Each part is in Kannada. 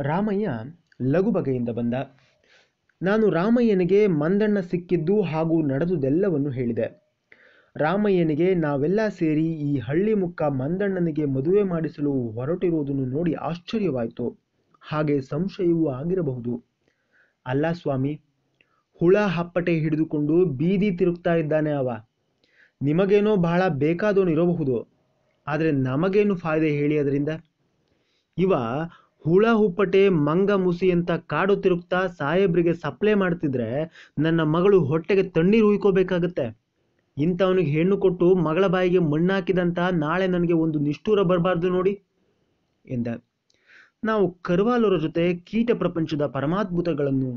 ರಾಮಯ್ಯ ಲಘು ಬಗೆಯಿಂದ ಬಂದ. ನಾನು ರಾಮಯ್ಯನಿಗೆ ಮಂದಣ್ಣ ಸಿಕ್ಕಿದ್ದು ಹಾಗೂ ನಡೆದುದೆಲ್ಲವನ್ನು ಹೇಳಿದೆ. ರಾಮಯ್ಯನಿಗೆ ನಾವೆಲ್ಲ ಸೇರಿ ಈ ಹಳ್ಳಿ ಮುಕ್ಕ ಮಂದಣ್ಣನಿಗೆ ಮದುವೆ ಮಾಡಿಸಲು ಹೊರಟಿರುವುದನ್ನು ನೋಡಿ ಆಶ್ಚರ್ಯವಾಯಿತು. ಹಾಗೆ ಸಂಶಯವೂ ಆಗಿರಬಹುದು. ಅಲ್ಲ ಸ್ವಾಮಿ, ಹುಳ ಹಪ್ಪಟೆ ಹಿಡಿದುಕೊಂಡು ಬೀದಿ ತಿರುಗ್ತಾ ಇದ್ದಾನೆ ಅವ. ನಿಮಗೇನೋ ಬಹಳ ಬೇಕಾದವನಿರಬಹುದು ಆದರೆ ನಮಗೇನು ಫಾಯ್ದೆ ಹೇಳಿ ಅದರಿಂದ ಇವ ಹುಳ ಹುಪ್ಪಟೆ, ಮಂಗ ಮುಸಿ ಅಂತ ಕಾಡು ತಿರುಗ್ತಾ ಸಾಹೇಬ್ರಿಗೆ ಸಪ್ಲೈ ಮಾಡ್ತಿದ್ರೆ ನನ್ನ ಮಗಳು ಹೊಟ್ಟೆಗೆ ತಣ್ಣೀರು ಹುಯ್ಕೋಬೇಕಾಗತ್ತೆ ಇಂಥವನಿಗೆ ಹೆಣ್ಣು ಕೊಟ್ಟು ಮಗಳ ಬಾಯಿಗೆ ಮಣ್ಣಾಕಿದಂತ ನಾಳೆ ನನಗೆ ಒಂದು ನಿಷ್ಠೂರ ಬರಬಾರ್ದು ನೋಡಿ, ಎಂದ. ನಾವು ಕರ್ವಾಲರ ಜೊತೆ ಕೀಟ ಪ್ರಪಂಚದ ಪರಮಾದ್ಭುತಗಳನ್ನು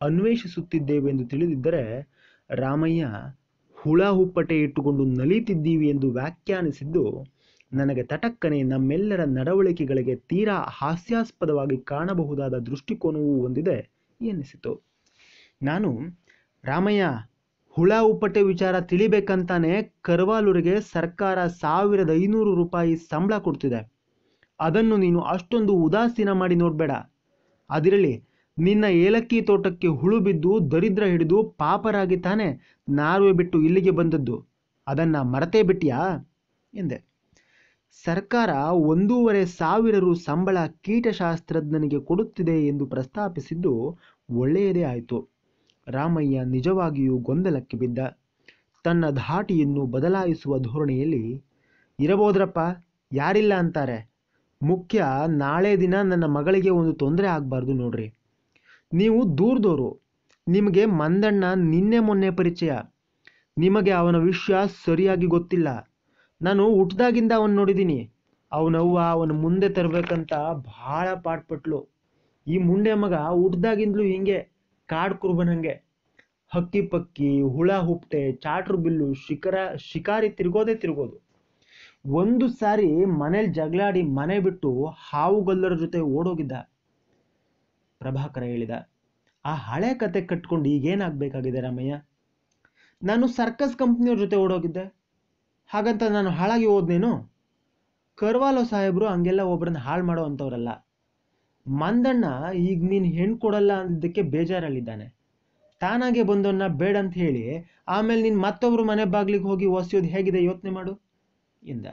ಅನ್ವೇಷಿಸುತ್ತಿದ್ದೇವೆ ಎಂದು ತಿಳಿದಿದ್ದರೆ, ರಾಮಯ್ಯ, ಹುಳ ಹುಪ್ಪಟೆ ಇಟ್ಟುಕೊಂಡು ನಲಿತಿದ್ದೀವಿ ಎಂದು ವ್ಯಾಖ್ಯಾನಿಸಿದ್ದು ನನಗೆ ತಟಕ್ಕನೆ ನಮ್ಮೆಲ್ಲರ ನಡವಳಿಕೆಗಳಿಗೆ ತೀರಾ ಹಾಸ್ಯಾಸ್ಪದವಾಗಿ ಕಾಣಬಹುದಾದ ದೃಷ್ಟಿಕೋನವೂ ಹೊಂದಿದೆ ಎನ್ನಿಸಿತು. ನಾನು, ರಾಮಯ್ಯ, ಹುಳ ಉಪ್ಪಟೆ ವಿಚಾರ ತಿಳಿಬೇಕಂತಾನೆ ಕರ್ವಾಲೂರಿಗೆ ಸರ್ಕಾರ ಸಾವಿರದ ಐನೂರು ರೂಪಾಯಿ ಸಂಬಳ ಕೊಡ್ತಿದೆ. ಅದನ್ನು ನೀನು ಅಷ್ಟೊಂದು ಉದಾಸೀನ ಮಾಡಿ ನೋಡಬೇಡ. ಅದಿರಲಿ, ನಿನ್ನ ಏಲಕ್ಕಿ ತೋಟಕ್ಕೆ ಹುಳು ಬಿದ್ದು ದರಿದ್ರ ಹಿಡಿದು ಪಾಪರಾಗಿ ತಾನೆ ನಾರ್ವೆ ಬಿಟ್ಟು ಇಲ್ಲಿಗೆ ಬಂದದ್ದು. ಅದನ್ನ ಮರತೇ ಬಿಟ್ಟಿಯಾ? ಎಂದೆ. ಸರ್ಕಾರ ಒಂದೂವರೆ ಸಾವಿರ ರು ಸಂಬಳ ಕೀಟಶಾಸ್ತ್ರಜ್ಞನಿಗೆ ಕೊಡುತ್ತಿದೆ ಎಂದು ಪ್ರಸ್ತಾಪಿಸಿದ್ದು ಒಳ್ಳೆಯದೇ ಆಯಿತು. ರಾಮಯ್ಯ ನಿಜವಾಗಿಯೂ ಗೊಂದಲಕ್ಕೆ ಬಿದ್ದ. ತನ್ನ ಧಾಟಿಯನ್ನು ಬದಲಾಯಿಸುವ ಧೋರಣೆಯಲ್ಲಿ ಇರಬಹುದ್ರಪ್ಪ? ಯಾರಿಲ್ಲ ಅಂತಾರೆ. ಮುಖ್ಯ ನಾಳೆ ದಿನ ನನ್ನ ಮಗಳಿಗೆ ಒಂದು ತೊಂದರೆ ಆಗಬಾರ್ದು ನೋಡ್ರಿ. ನೀವು ದೂರದವರು ನಿಮಗೆ ಮಂದಣ್ಣ ನಿನ್ನೆ ಮೊನ್ನೆ ಪರಿಚಯ. ನಿಮಗೆ ಅವನ ವಿಷಯ ಸರಿಯಾಗಿ ಗೊತ್ತಿಲ್ಲ. ನಾನು ಹುಟ್ದಾಗಿಂದ ಅವನ್ ನೋಡಿದ್ದೀನಿ ಅವನವ್ವ ಅವನ ಮುಂದೆ ತರಬೇಕಂತ ಭಾಳ ಪಾಟ್ಪಟ್ಲು ಈ ಮುಂಡೆ ಮಗ ಹುಟ್ದಾಗಿಂದಲೂ ಹಿಂಗೆ, ಕಾಡ್ ಕುರುಬನಂಗೆ ಹಕ್ಕಿ ಪಕ್ಕಿ, ಹುಳ ಹುಪ್ಟೆ, ಚಾಟ್ರು ಬಿಲ್ಲು, ಶಿಖರ, ಶಿಕಾರಿ ತಿರ್ಗೋದೇ ತಿರ್ಗೋದು. ಒಂದು ಸಾರಿ ಮನೇಲಿ ಜಗಳಾಡಿ ಮನೆ ಬಿಟ್ಟು ಹಾವುಗಲ್ಲರ ಜೊತೆ ಓಡೋಗಿದ್ದ. ಪ್ರಭಾಕರ ಹೇಳಿದ, ಆ ಹಳೆ ಕತೆ ಕಟ್ಕೊಂಡು ಈಗೇನಾಗಬೇಕಾಗಿದೆ ರಾಮಯ್ಯ? ನಾನು ಸರ್ಕಸ್ ಕಂಪ್ನಿಯವ್ರ ಜೊತೆ ಓಡೋಗಿದ್ದೆ. ಹಾಗಂತ ನಾನು ಹಾಳಾಗಿ ಹೋದ್ನೇನು? ಕರ್ವಾಲೋ ಸಾಹೇಬರು ಹಂಗೆಲ್ಲ ಒಬ್ಬರನ್ನ ಹಾಳು ಮಾಡೋ ಮಂದಣ್ಣ ಈಗ ನೀನು ಹೆಣ್ಣು ಕೊಡಲ್ಲ ಅಂದಿದ್ದಕ್ಕೆ ಬೇಜಾರಲ್ಲಿದ್ದಾನೆ. ತಾನಾಗೆ ಬಂದವನ್ನ ಬೇಡ ಅಂತ ಹೇಳಿ ಆಮೇಲೆ ನೀನು ಮತ್ತೊಬ್ರು ಮನೆ ಬಾಗ್ಲಿಗೆ ಹೋಗಿ ಒಸಿಯೋದು ಹೇಗಿದೆ ಯೋಚನೆ ಮಾಡು? ಎಂದ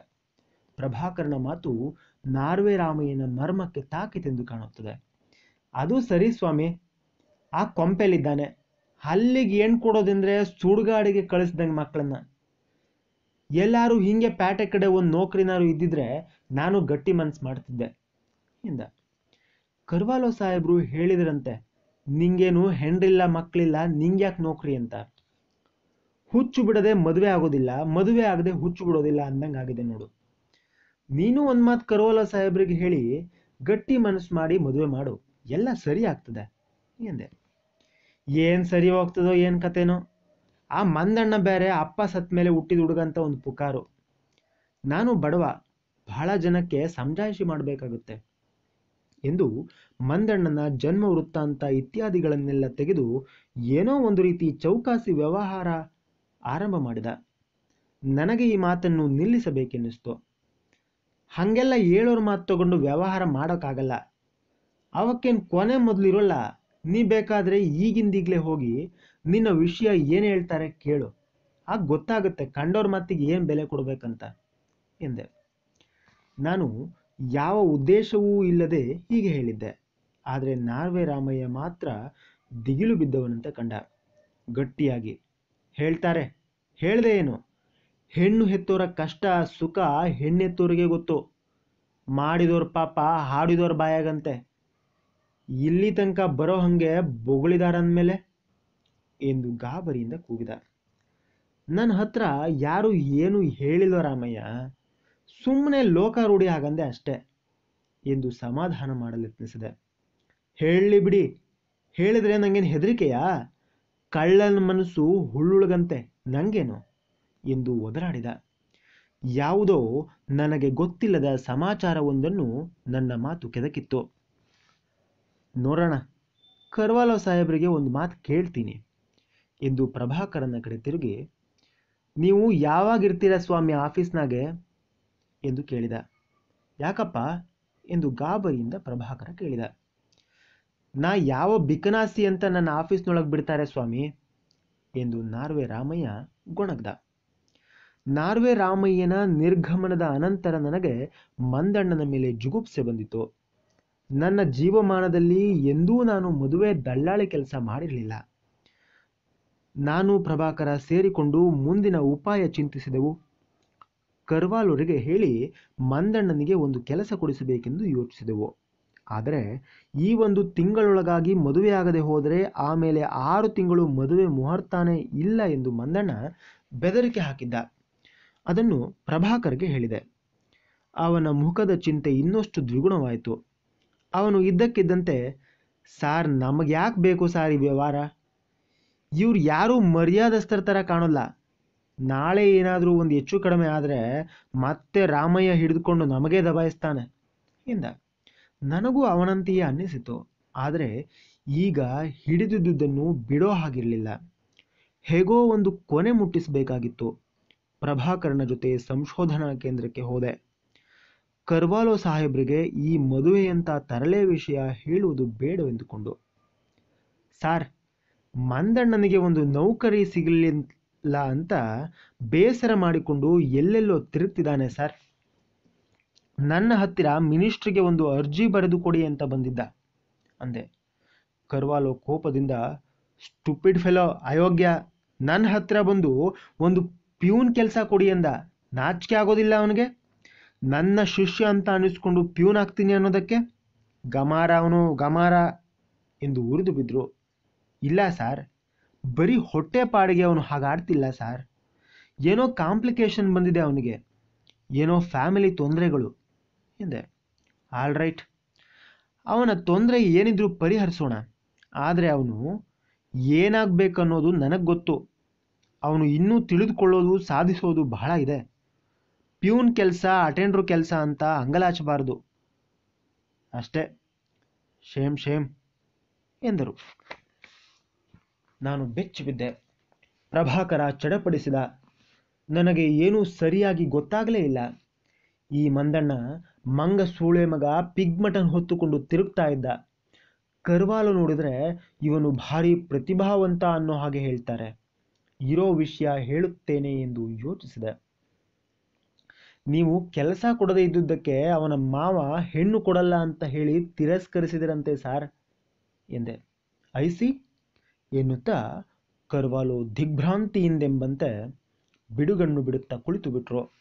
ಪ್ರಭಾಕರನ ಮಾತು ನಾರ್ವೆ ರಾಮಯ್ಯನ ಮರ್ಮಕ್ಕೆ ತಾಕಿತೆಂದು ಕಾಣುತ್ತದೆ. ಅದು ಸರಿ ಸ್ವಾಮಿ. ಆ ಕೊಂಪೆಲಿದ್ದಾನೆ. ಅಲ್ಲಿಗೆ ಏನು ಕೊಡೋದಂದ್ರೆ ಸುಡುಗಾಡಿಗೆ ಕಳಿಸ್ದಂಗೆ ಮಕ್ಕಳನ್ನ ಎಲ್ಲಾರು ಹಿಂಗೆ ಪ್ಯಾಟೆ ಕಡೆ ಒಂದು ನೌಕರಿನಾರು ಇದ್ದಿದ್ರೆ ನಾನು ಗಟ್ಟಿ ಮನ್ಸು ಮಾಡ್ತಿದ್ದೆ ಎಂದ ಕರ್ವಾಲೋ ಸಾಹೇಬ್ರು ಹೇಳಿದ್ರಂತೆ, ನಿಂಗೇನು ಹೆಂಡ್ರಿಲ್ಲ ಮಕ್ಕಳಿಲ್ಲ ನಿಂಗ್ಯಾಕೆ ನೌಕರಿ ಅಂತ? ಹುಚ್ಚು ಬಿಡದೆ ಮದುವೆ ಆಗೋದಿಲ್ಲ, ಮದುವೆ ಆಗದೆ ಹುಚ್ಚು ಬಿಡೋದಿಲ್ಲ ಅಂದಂಗೆ ಆಗಿದೆ ನೋಡು. ನೀನು ಒಂದು ಮಾತು ಕರ್ವಾಲೋ ಸಾಹೇಬ್ರಿಗೆ ಹೇಳಿ, ಗಟ್ಟಿ ಮನಸ್ಸು ಮಾಡಿ ಮದುವೆ ಮಾಡು, ಎಲ್ಲ ಸರಿ ಆಗ್ತದೆ, ಎಂದೆ. ಏನು ಸರಿ ಹೋಗ್ತದೋ, ಏನು ಕತೆನೋ ಆ ಮಂದಣ್ಣ ಬೇರೆ ಅಪ್ಪ ಸತ್ ಮೇಲೆ ಹುಟ್ಟಿದ ಹುಡುಗಂತ ಒಂದು ಪುಕಾರು. ನಾನು ಬಡವ, ಬಹಳ ಜನಕ್ಕೆ ಸಮಜಾಯಿಷಿ ಮಾಡಬೇಕಾಗುತ್ತೆ ಎಂದು ಮಂದಣ್ಣನ ಜನ್ಮ ವೃತ್ತಾಂತ ಇತ್ಯಾದಿಗಳನ್ನೆಲ್ಲ ತೆಗೆದು ಏನೋ ಒಂದು ರೀತಿ ಚೌಕಾಸಿ ವ್ಯವಹಾರ ಆರಂಭ ಮಾಡಿದ. ನನಗೆ ಈ ಮಾತನ್ನು ನಿಲ್ಲಿಸಬೇಕೆನ್ನಿಸ್ತು. ಹಾಗೆಲ್ಲ ಹೇಳೋರು ಮಾತು ತಗೊಂಡು ವ್ಯವಹಾರ ಮಾಡೋಕ್ಕಾಗಲ್ಲ. ಅವಕ್ಕೇನು ಕೊನೆ ಮೊದಲಿರೋಲ್ಲ, ನೀ ಬೇಕಾದರೆ ಈಗಿಂದೀಗಲೇ ಹೋಗಿ ನಿನ್ನ ವಿಷಯ ಏನು ಹೇಳ್ತಾರೆ ಕೇಳು. ಆಗ ಗೊತ್ತಾಗುತ್ತೆ ಕಂಡವ್ರ ಮಾತಿಗೆ ಏನು ಬೆಲೆ ಕೊಡಬೇಕಂತ ಎಂದೆ. ನಾನು ಯಾವ ಉದ್ದೇಶವೂ ಇಲ್ಲದೆ ಹೀಗೆ ಹೇಳಿದ್ದೆ. ಆದರೆ ನಾರ್ವೆ ರಾಮಯ್ಯ ಮಾತ್ರ ದಿಗಿಲು ಬಿದ್ದವನಂತೆ ಕಂಡ. ಗಟ್ಟಿಯಾಗಿ, ಹೇಳ್ತಾರೆ, ಹೇಳ್ದೆ ಏನು? ಹೆಣ್ಣು ಹೆತ್ತೋರ ಕಷ್ಟ, ಸುಖ ಹೆಣ್ಣೆತ್ತೋರಿಗೆ ಗೊತ್ತು. ಮಾಡಿದೋರ್ ಪಾಪ, ಹಾಡಿದೋರ್ ಬಾಯಾಗಂತೆ. ಇಲ್ಲಿ ತನಕ ಬರೋ ಹಂಗೆ ಬೊಗಳಿದಾರಂದ್ಮೇಲೆ ಎಂದು ಗಾಬರಿಯಿಂದ ಕೂಗಿದ. ನನ್ನ ಹತ್ರ ಯಾರು ಏನು ಹೇಳಿಲ್ಲ ರಾಮಯ್ಯ ಸುಮ್ಮನೆ ಲೋಕ ರೂಢಿ ಹಾಗಂದೆ ಅಷ್ಟೆ ಎಂದು ಸಮಾಧಾನ ಮಾಡಲು ಯತ್ನಿಸಿದೆ ಹೇಳಿ ಬಿಡಿ, ಹೇಳಿದ್ರೆ ನಂಗೇನು ಹೆದರಿಕೆಯಾ? ಕಳ್ಳನ ಮನಸ್ಸು ಹುಳ್ಳುಳಗಂತೆ ನಂಗೇನು? ಎಂದು ಒದರಾಡಿದ. ಯಾವುದೋ ನನಗೆ ಗೊತ್ತಿಲ್ಲದ ಸಮಾಚಾರವೊಂದನ್ನು ನನ್ನ ಮಾತು ಕೆದಕಿತ್ತು. ನೋಡೋಣ, ಕರ್ವಾಲೋ ಸಾಹೇಬರಿಗೆ ಒಂದು ಮಾತು ಕೇಳ್ತೀನಿ. ಎಂದು ಪ್ರಭಾಕರನ ಕಡೆ ತಿರುಗಿ, ನೀವು ಯಾವಾಗ ಇರ್ತೀರ ಸ್ವಾಮಿ ಆಫೀಸ್ನಾಗೆ? ಎಂದು ಕೇಳಿದ. ಯಾಕಪ್ಪ? ಎಂದು ಗಾಬರಿಯಿಂದ ಪ್ರಭಾಕರ ಕೇಳಿದ. ನಾ ಯಾವ ಬಿಕನಾಸಿ ಅಂತ ನನ್ನ ಆಫೀಸ್ನೊಳಗೆ ಬಿಡ್ತಾರೆ ಸ್ವಾಮಿ? ಎಂದು ನಾರ್ವೆ ರಾಮಯ್ಯ ಗೊಣಗ್ದ. ನಾರ್ವೆ ರಾಮಯ್ಯನ ನಿರ್ಗಮನದ ಅನಂತರ ನನಗೆ ಮಂದಣ್ಣನ ಮೇಲೆ ಜುಗುಪ್ಸೆ ಬಂದಿತು ನನ್ನ ಜೀವಮಾನದಲ್ಲಿ ಎಂದೂ ನಾನು ಮದುವೆ ದಳ್ಳಾಳಿ ಕೆಲಸ ಮಾಡಿರಲಿಲ್ಲ. ನಾನು ಪ್ರಭಾಕರ ಸೇರಿಕೊಂಡು ಮುಂದಿನ ಉಪಾಯ ಚಿಂತಿಸಿದೆವು. ಕರ್ವಾಲೂರಿಗೆ ಹೇಳಿ ಮಂದಣ್ಣನಿಗೆ ಒಂದು ಕೆಲಸ ಕೊಡಿಸಬೇಕೆಂದು ಯೋಚಿಸಿದೆವು. ಆದರೆ ಈ ಒಂದು ತಿಂಗಳೊಳಗಾಗಿ ಮದುವೆಯಾಗದೆ ಹೋದರೆ ಆಮೇಲೆ ಆರು ತಿಂಗಳು ಮದುವೆ ಮುಹೂರ್ತಾನೇ ಇಲ್ಲ ಎಂದು ಮಂದಣ್ಣ ಬೆದರಿಕೆ ಹಾಕಿದ್ದ. ಅದನ್ನು ಪ್ರಭಾಕರ್ಗೆ ಹೇಳಿದೆ. ಅವನ ಮುಖದ ಚಿಂತೆ ಇನ್ನಷ್ಟು ದ್ವಿಗುಣವಾಯಿತು. ಅವನು ಇದ್ದಕ್ಕಿದ್ದಂತೆ, ಸಾರ್ ನಮಗೆ ಯಾಕೆ ಬೇಕು ಸಾರ್ ಈ ವ್ಯವಹಾರ? ಇವ್ರು ಯಾರೂ ಮರ್ಯಾದಸ್ಥರ ಥರ ಕಾಣೋಲ್ಲ. ನಾಳೆ ಏನಾದರೂ ಒಂದು ಹೆಚ್ಚು ಕಡಿಮೆ ಆದರೆ ಮತ್ತೆ ರಾಮಯ್ಯ ಹಿಡಿದುಕೊಂಡು ನಮಗೇ ದಬಾಯಿಸ್ತಾನೆ. ಎಂದ ನನಗೂ ಅವನಂತೆಯೇ ಅನ್ನಿಸಿತು. ಆದರೆ ಈಗ ಹಿಡಿದಿದ್ದುದನ್ನು ಬಿಡೋ ಹಾಗಿರಲಿಲ್ಲ. ಹೇಗೋ ಒಂದು ಕೊನೆ ಮುಟ್ಟಿಸಬೇಕಾಗಿತ್ತು. ಪ್ರಭಾಕರನ ಜೊತೆ ಸಂಶೋಧನಾ ಕೇಂದ್ರಕ್ಕೆ ಹೋದೆ. ಕರ್ವಾಲೋ ಸಾಹೇಬ್ರಿಗೆ ಈ ಮದುವೆಯಂಥ ತರಲೆ ವಿಷಯ ಹೇಳುವುದು ಬೇಡವೆಂದುಕೊಂಡು. ಸಾರ್ ಮಂದಣ್ಣನಿಗೆ ಒಂದು ನೌಕರಿ ಸಿಗಲಿಲ್ಲ ಅಂತ ಬೇಸರ ಮಾಡಿಕೊಂಡು ಎಲ್ಲೆಲ್ಲೋ ತಿರುಗ್ತಿದ್ದಾನೆ ಸರ್. ನನ್ನ ಹತ್ತಿರ ಮಿನಿಸ್ಟ್ರಿಗೆ ಒಂದು ಅರ್ಜಿ ಬರೆದು ಕೊಡಿ ಅಂತ ಬಂದಿದ್ದ, ಅಂದೆ. ಕರ್ವಾಲೋ ಕೋಪದಿಂದ, ಸ್ಟುಪಿಡ್ ಫೆಲೋ, ಅಯೋಗ್ಯ. ನನ್ನ ಹತ್ತಿರ ಬಂದು ಒಂದು ಪ್ಯೂನ್ ಕೆಲಸ ಕೊಡಿ ಅಂದ. ನಾಚಿಕೆ ಆಗೋದಿಲ್ಲ ಅವನಿಗೆ. ನನ್ನ ಶಿಷ್ಯ ಅಂತ ಅನ್ನಿಸ್ಕೊಂಡು ಪ್ಯೂನ್ ಆಗ್ತೀನಿ ಅನ್ನೋದಕ್ಕೆ? ಗಮಾರ ಅವನು, ಗಮಾರ, ಎಂದು ಉರಿದು ಬಿದ್ರು. ಇಲ್ಲ ಸಾರ್. ಬರೀ ಹೊಟ್ಟೆ ಪಾಡಿಗೆ ಅವನು ಹಾಗಾಡ್ತಿಲ್ಲ ಸಾರ್. ಏನೋ ಕಾಂಪ್ಲಿಕೇಶನ್ ಬಂದಿದೆ ಅವನಿಗೆ. ಏನೋ ಫ್ಯಾಮಿಲಿ ತೊಂದರೆಗಳು ಎಂದೆ. All right. ಅವನ ತೊಂದರೆ ಏನಿದ್ರೂ ಪರಿಹರಿಸೋಣ. ಆದರೆ ಅವನು ಏನಾಗಬೇಕನ್ನೋದು ನನಗೆ ಗೊತ್ತು. ಅವನು ಇನ್ನೂ ತಿಳಿದುಕೊಳ್ಳೋದು, ಸಾಧಿಸೋದು ಬಹಳ ಇದೆ. ಪ್ಯೂನ್ ಕೆಲಸ, ಅಟೆಂಡ್ರು ಕೆಲಸ ಅಂತ ಅಂಗಲಾಚಬಾರದು. ಅಷ್ಟೇ. ಶೇಮ್ ಶೇಮ್ ಎಂದರು. ನಾನು ಬೆಚ್ಚಿ ಬಿದ್ದೆ ಪ್ರಭಾಕರ ಚಡಪಡಿಸಿದ, ನನಗೆ ಏನೂ ಸರಿಯಾಗಿ ಗೊತ್ತಾಗಲೇ ಇಲ್ಲ. ಈ ಮಂದಣ್ಣ ಮಂಗ ಸೂಳೆ ಮಗ ಪಿಗ್ಮಟನ್ ಹೊತ್ತುಕೊಂಡು ತಿರುಗ್ತಾ ಇದ್ದ. ಕರ್ವಾಲು ನೋಡಿದ್ರೆ ಇವನು ಭಾರಿ ಪ್ರತಿಭಾವಂತ ಅನ್ನೋ ಹಾಗೆ ಹೇಳ್ತಾರೆ. ಇರೋ ವಿಷಯ ಹೇಳುತ್ತೇನೆ ಎಂದು ಯೋಚಿಸಿದೆ. ನೀವು ಕೆಲಸ ಕೊಡದೇ ಇದ್ದುದಕ್ಕೆ ಅವನ ಮಾವ ಹೆಣ್ಣು ಕೊಡಲ್ಲ ಅಂತ ಹೇಳಿ ತಿರಸ್ಕರಿಸಿದರಂತೆ ಸಾರ್, ಎಂದೆ. ಐಸಿ ಎನ್ನುತ್ತಾ ಕರ್ವಾಲು ದಿಗ್ಭ್ರಾಂತಿಯಿಂದೆಂಬಂತೆ ಬಿಡುಗಣ್ಣು ಬಿಡುತ್ತಾ ಕುಳಿತು ಬಿಟ್ರು.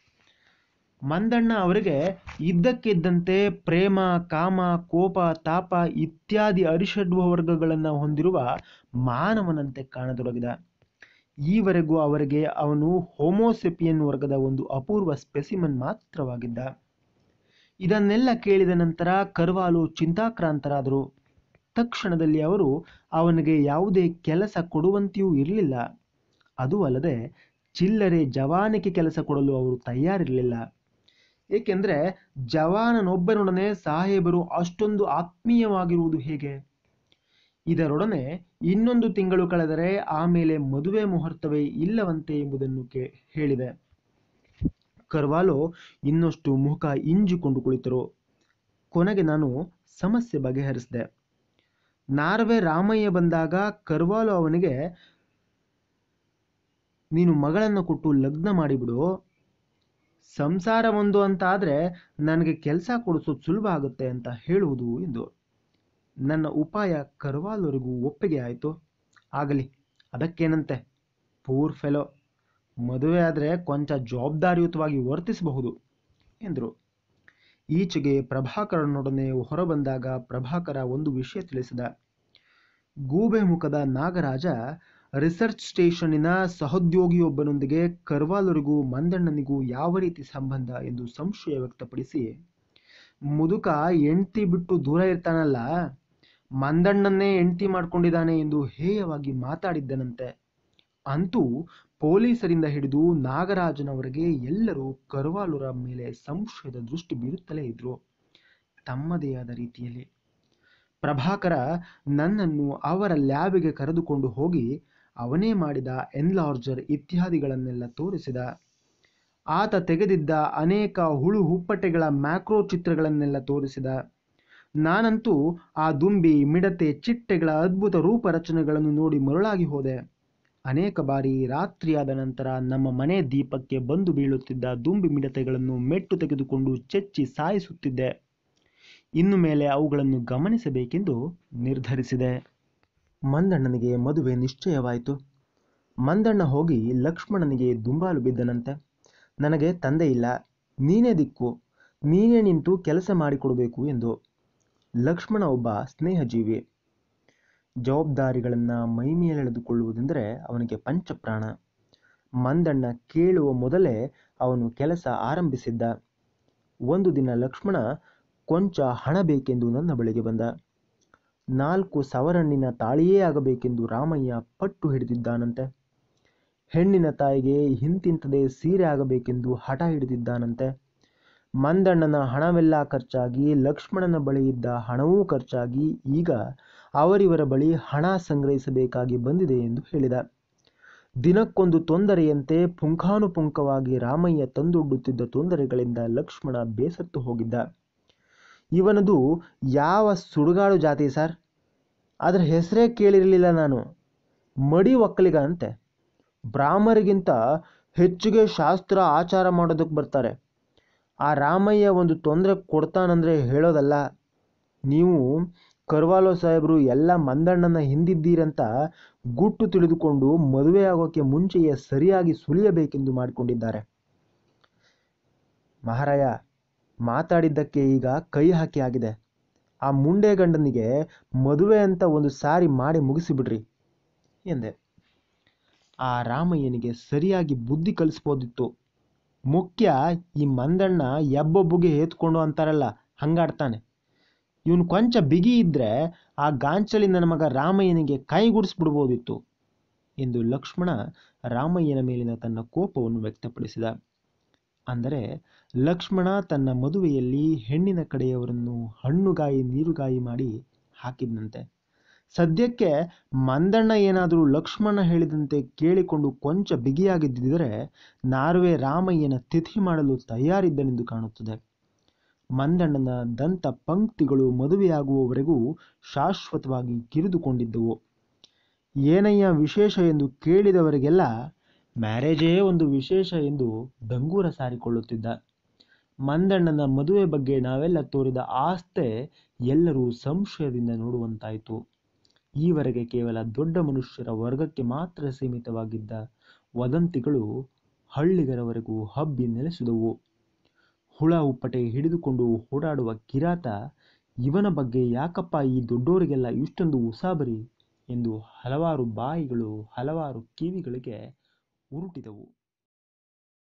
ಮಂದಣ್ಣ ಅವರಿಗೆ ಇದ್ದಕ್ಕಿದ್ದಂತೆ ಪ್ರೇಮ, ಕಾಮ, ಕೋಪ, ತಾಪ ಇತ್ಯಾದಿ ಅರಿಷಡ್ವ ವರ್ಗಗಳನ್ನು ಹೊಂದಿರುವ ಮಾನವನಂತೆ ಕಾಣತೊಡಗಿದ. ಈವರೆಗೂ ಅವರಿಗೆ ಅವನು ಹೋಮೋಸೆಪಿಯನ್ ವರ್ಗದ ಒಂದು ಅಪೂರ್ವ ಸ್ಪೆಸಿಮನ್ ಮಾತ್ರವಾಗಿದ್ದ. ಇದನ್ನೆಲ್ಲ ಕೇಳಿದ ನಂತರ ಕರ್ವಾಲು ಚಿಂತಾಕ್ರಾಂತರಾದರು. ತಕ್ಷಣದಲ್ಲಿ ಅವರು ಅವನಿಗೆ ಯಾವುದೇ ಕೆಲಸ ಕೊಡುವಂತೆಯೂ ಇರಲಿಲ್ಲ. ಅದು ಅಲ್ಲದೆ ಚಿಲ್ಲರೆ ಜವಾನಿಗೆ ಕೆಲಸ ಕೊಡಲು ಅವರು ತಯಾರಿರಲಿಲ್ಲ. ಏಕೆಂದರೆ ಜವಾನನೊಬ್ಬನೊಡನೆ ಸಾಹೇಬರು ಅಷ್ಟೊಂದು ಆತ್ಮೀಯವಾಗಿರುವುದು ಹೇಗೆ? ಇದರೊಡನೆ ಇನ್ನೊಂದು ತಿಂಗಳು ಕಳೆದರೆ ಆಮೇಲೆ ಮದುವೆ ಮುಹೂರ್ತವೇ ಇಲ್ಲವಂತೆ ಎಂಬುದನ್ನು ಹೇಳಿದೆ. ಕರ್ವಾಲು ಇನ್ನಷ್ಟು ಮುಖ ಇಂಜಿಕೊಂಡು ಕುಳಿತರು. ಕೊನೆಗೆ ನಾನು ಸಮಸ್ಯೆ ಬಗೆಹರಿಸಿದೆ. ನಾರ್ವೆ ರಾಮಯ್ಯ ಬಂದಾಗ ಕರ್ವಾಲು ಅವನಿಗೆ, ನೀನು ಮಗಳನ್ನು ಕೊಟ್ಟು ಲಗ್ನ ಮಾಡಿಬಿಡು. ಸಂಸಾರ ಒಂದು ಅಂತ ಆದರೆ ನನಗೆ ಕೆಲಸ ಕೊಡಿಸೋದು ಸುಲಭ ಆಗುತ್ತೆ ಅಂತ ಹೇಳುವುದು ಎಂದು. ನನ್ನ ಉಪಾಯ ಕರ್ವಾಲ್ವರೆಗೂ ಒಪ್ಪಿಗೆ ಆಯಿತು. ಆಗಲಿ, ಅದಕ್ಕೇನಂತೆ? Poor fellow. ಮದುವೆ ಆದರೆ ಕೊಂಚ ಜವಾಬ್ದಾರಿಯುತವಾಗಿ ವರ್ತಿಸಬಹುದು, ಎಂದರು. ಈಚೆಗೆ ಪ್ರಭಾಕರನೊಡನೆ ಹೊರಬಂದಾಗ ಪ್ರಭಾಕರ ಒಂದು ವಿಷಯ ತಿಳಿಸಿದ. ಗೂಬೆ ಮುಖದ ನಾಗರಾಜ ರಿಸರ್ಚ್ ಸ್ಟೇಷನ್ನಿನ ಸಹೋದ್ಯೋಗಿಯೊಬ್ಬನೊಂದಿಗೆ ಕರ್ವಾಲರಿಗೂ ಮಂದಣ್ಣನಿಗೂ ಯಾವ ರೀತಿ ಸಂಬಂಧ ಎಂದು ಸಂಶಯ ವ್ಯಕ್ತಪಡಿಸಿ, ಮುದುಕ ಹೆಂಡ್ತಿ ಬಿಟ್ಟು ದೂರ ಇರ್ತಾನಲ್ಲ, ಮಂದಣ್ಣನ್ನೇ ಎಂಟಿ ಮಾಡ್ಕೊಂಡಿದ್ದಾನೆ ಎಂದು ಹೇಯವಾಗಿ ಮಾತಾಡಿದ್ದನಂತೆ. ಅಂತೂ ಪೊಲೀಸರಿಂದ ಹಿಡಿದು ನಾಗರಾಜನವರೆಗೆ ಎಲ್ಲರೂ ಕರ್ವಾಲುರ ಮೇಲೆ ಸಂಶಯದ ದೃಷ್ಟಿ ಬೀರುತ್ತಲೇ ಇದ್ರು. ತಮ್ಮದೇ ಆದ ರೀತಿಯಲ್ಲಿ. ಪ್ರಭಾಕರ ನನ್ನನ್ನು ಅವರ ಲ್ಯಾಬಿಗೆ ಕರೆದುಕೊಂಡು ಹೋಗಿ ಅವನೇ ಮಾಡಿದ ಎನ್ಲಾರ್ಜರ್ ಇತ್ಯಾದಿಗಳನ್ನೆಲ್ಲ ತೋರಿಸಿದ. ಆತ ತೆಗೆದಿದ್ದ ಅನೇಕ ಹುಳು ಹುಪ್ಪಟೆಗಳ ಮ್ಯಾಕ್ರೋ ಚಿತ್ರಗಳನ್ನೆಲ್ಲ ತೋರಿಸಿದ. ನಾನಂತೂ ಆ ದುಂಬಿ ಮಿಡತೆ ಚಿಟ್ಟೆಗಳ ಅದ್ಭುತ ರೂಪರಚನೆಗಳನ್ನು ನೋಡಿ ಮರುಳಾಗಿ ಹೋದೆ. ಅನೇಕ ಬಾರಿ ರಾತ್ರಿಯಾದ ನಂತರ ನಮ್ಮ ಮನೆ ದೀಪಕ್ಕೆ ಬಂದು ಬೀಳುತ್ತಿದ್ದ ದುಂಬಿ ಮಿಡತೆಗಳನ್ನು ಮೆಟ್ಟು ತೆಗೆದುಕೊಂಡು ಚೆಚ್ಚಿ ಸಾಯಿಸುತ್ತಿದ್ದೆ. ಇನ್ನು ಮೇಲೆ ಅವುಗಳನ್ನು ಗಮನಿಸಬೇಕೆಂದು ನಿರ್ಧರಿಸಿದೆ. ಮಂದಣ್ಣನಿಗೆ ಮದುವೆ ನಿಶ್ಚಯವಾಯಿತು. ಮಂದಣ್ಣ ಹೋಗಿ ಲಕ್ಷ್ಮಣನಿಗೆ ದುಂಬಾಲು ಬಿದ್ದನಂತೆ. ನನಗೆ ತಂದೆ ಇಲ್ಲ. ನೀನೇ ದಿಕ್ಕು. ನೀನೇ ನಿಂತು ಕೆಲಸ ಮಾಡಿಕೊಡಬೇಕು ಎಂದು ಲಕ್ಷ್ಮಣ ಒಬ್ಬ ಸ್ನೇಹಜೀವಿ ಜವಾಬ್ದಾರಿಗಳನ್ನು ಮೈಮೇಲೆಳೆದುಕೊಳ್ಳುವುದೆಂದರೆ ಅವನಿಗೆ ಪಂಚಪ್ರಾಣ. ಮಂದಣ್ಣ ಕೇಳುವ ಮೊದಲೇ ಅವನು ಕೆಲಸ ಆರಂಭಿಸಿದ್ದ. ಒಂದು ದಿನ ಲಕ್ಷ್ಮಣ, ಕೊಂಚ ಹಣ ಬೇಕೆಂದು ನನ್ನ ಬಳಿಗೆ ಬಂದ. ನಾಲ್ಕು ಸವರಣ್ಣಿನ ತಾಳಿಯೇ ಆಗಬೇಕೆಂದು ರಾಮಯ್ಯ ಪಟ್ಟು ಹಿಡಿದಿದ್ದಾನಂತೆ. ಹೆಣ್ಣಿನ ತಾಯಿಗೆ ಹಿಂತಿಂತದೇ ಸೀರೆ ಆಗಬೇಕೆಂದು ಹಠ ಹಿಡಿದಿದ್ದಾನಂತೆ. ಮಂದಣ್ಣನ ಹಣವೆಲ್ಲ ಖರ್ಚಾಗಿ, ಲಕ್ಷ್ಮಣನ ಬಳಿ ಇದ್ದ ಹಣವೂ ಖರ್ಚಾಗಿ, ಈಗ ಅವರಿವರ ಬಳಿ ಹಣ ಸಂಗ್ರಹಿಸಬೇಕಾಗಿ ಬಂದಿದೆ ಎಂದು ಹೇಳಿದ. ದಿನಕ್ಕೊಂದು ತೊಂದರೆಯಂತೆ ಪುಂಖಾನುಪುಂಖವಾಗಿ ರಾಮಯ್ಯ ತಂದೊಡ್ಡುತ್ತಿದ್ದ ತೊಂದರೆಗಳಿಂದ ಲಕ್ಷ್ಮಣ ಬೇಸತ್ತು ಹೋಗಿದ್ದ. ಇವನದು ಯಾವ ಸುಡುಗಾಡು ಜಾತಿ ಸರ್? ಅದರ ಹೆಸರೇ ಕೇಳಿರಲಿಲ್ಲ ನಾನು. ಮಡಿ ಒಕ್ಕಲಿಗ ಅಂತೆ ಬ್ರಾಹ್ಮರಿಗಿಂತ ಹೆಚ್ಚಿಗೆ ಶಾಸ್ತ್ರ ಆಚಾರ ಮಾಡೋದಕ್ಕೆ ಬರ್ತಾರೆ. ಆ ರಾಮಯ್ಯ ಒಂದು ತೊಂದರೆ ಕೊಡ್ತಾನಂದರೆ ಹೇಳೋದಲ್ಲ. ನೀವು ಕರ್ವಾಲೋ ಸಾಹೇಬರು ಎಲ್ಲ ಮಂದಣ್ಣನ ಹಿಂದಿದ್ದೀರಂತ ಗುಟ್ಟು ತಿಳಿದುಕೊಂಡು ಮದುವೆ ಆಗೋಕ್ಕೆ ಮುಂಚೆಯೇ ಸರಿಯಾಗಿ ಸುಲಿಯಬೇಕೆಂದು ಮಾಡಿಕೊಂಡಿದ್ದಾರೆ. ಮಹಾರಾಯ, ಮಾತಾಡಿದ್ದಕ್ಕೆ ಈಗ ಕೈ ಹಾಕಿ ಆಗಿದೆ. ಆ ಮುಂಡೆ ಗಂಡನಿಗೆ ಮದುವೆ ಅಂತ ಒಂದು ಸಾರಿ ಮಾಡಿ ಮುಗಿಸಿಬಿಡ್ರಿ ಎಂದೆ. ಆ ರಾಮಯ್ಯನಿಗೆ ಸರಿಯಾಗಿ ಬುದ್ಧಿ ಕಲಿಸ್ಬೋದಿತ್ತು. ಮುಖ್ಯ ಈ ಮಂದಣ್ಣ ಎಬ್ಬೊಬ್ಬಗೆ ಏತ್ಕೊಂಡು ಅಂತಾರಲ್ಲ, ಹಂಗಾಡ್ತಾನೆ. ಇವನು ಕೊಂಚ ಬಿಗಿ ಇದ್ರೆ ಆ ಗಾಂಚಲಿ ನನ್ನ ಮಗ ರಾಮಯ್ಯನಿಗೆ ಕೈಗೂಡಿಸ್ಬಿಡ್ಬೋದಿತ್ತು ಎಂದು ಲಕ್ಷ್ಮಣ ರಾಮಯ್ಯನ ಮೇಲಿನ ತನ್ನ ಕೋಪವನ್ನು ವ್ಯಕ್ತಪಡಿಸಿದ. ಅಂದರೆ ಲಕ್ಷ್ಮಣ ತನ್ನ ಮದುವೆಯಲ್ಲಿ ಹೆಣ್ಣಿನ ಕಡೆಯವರನ್ನು ಹಣ್ಣುಗಾಯಿ, ನೀರುಗಾಯಿ ಮಾಡಿ ಹಾಕಿದ್ನಂತೆ. ಸದ್ಯಕ್ಕೆ ಮಂದಣ್ಣ ಏನಾದರೂ ಲಕ್ಷ್ಮಣ ಹೇಳಿದಂತೆ ಕೇಳಿಕೊಂಡು ಕೊಂಚ ಬಿಗಿಯಾಗಿದ್ದಿದ್ದರೆ ನಾರ್ವೆ ರಾಮಯ್ಯನ ತಿಥಿ ಮಾಡಲು ತಯಾರಿದ್ದನೆಂದು ಕಾಣುತ್ತದೆ. ಮಂದಣ್ಣನ ದಂತ ಪಂಕ್ತಿಗಳು ಮದುವೆಯಾಗುವವರೆಗೂ ಶಾಶ್ವತವಾಗಿ ಕಿರಿದುಕೊಂಡಿದ್ದವು. ಏನಯ್ಯ ವಿಶೇಷ ಎಂದು ಕೇಳಿದವರಿಗೆಲ್ಲ ಮ್ಯಾರೇಜೇ ಒಂದು ವಿಶೇಷ ಎಂದು ಡಂಗೂರ ಸಾರಿಕೊಳ್ಳುತ್ತಿದ್ದ. ಮಂದಣ್ಣನ ಮದುವೆ ಬಗ್ಗೆ ನಾವೆಲ್ಲ ತೋರಿದ ಆಸ್ತೆ ಎಲ್ಲರೂ ಸಂಶಯದಿಂದ ನೋಡುವಂತಾಯಿತು. ಈವರೆಗೆ ಕೇವಲ ದೊಡ್ಡ ಮನುಷ್ಯರ ವರ್ಗಕ್ಕೆ ಮಾತ್ರ ಸೀಮಿತವಾಗಿದ್ದ ವದಂತಿಗಳು ಹಳ್ಳಿಗರವರೆಗೂ ಹಬ್ಬಿ ನೆಲೆಸಿದವು. ಹುಳ ಉಪ್ಪಟೆ ಹಿಡಿದುಕೊಂಡು ಓಡಾಡುವ ಕಿರಾತ ಇವನ ಬಗ್ಗೆ ಯಾಕಪ್ಪ ಈ ದೊಡ್ಡೋರಿಗೆಲ್ಲ ಇಷ್ಟೊಂದು ಉಸಾಬರಿ? ಎಂದು ಹಲವಾರು ಬಾಯಿಗಳು ಹಲವಾರು ಕಿವಿಗಳಿಗೆ ಉರುಟಿದವು.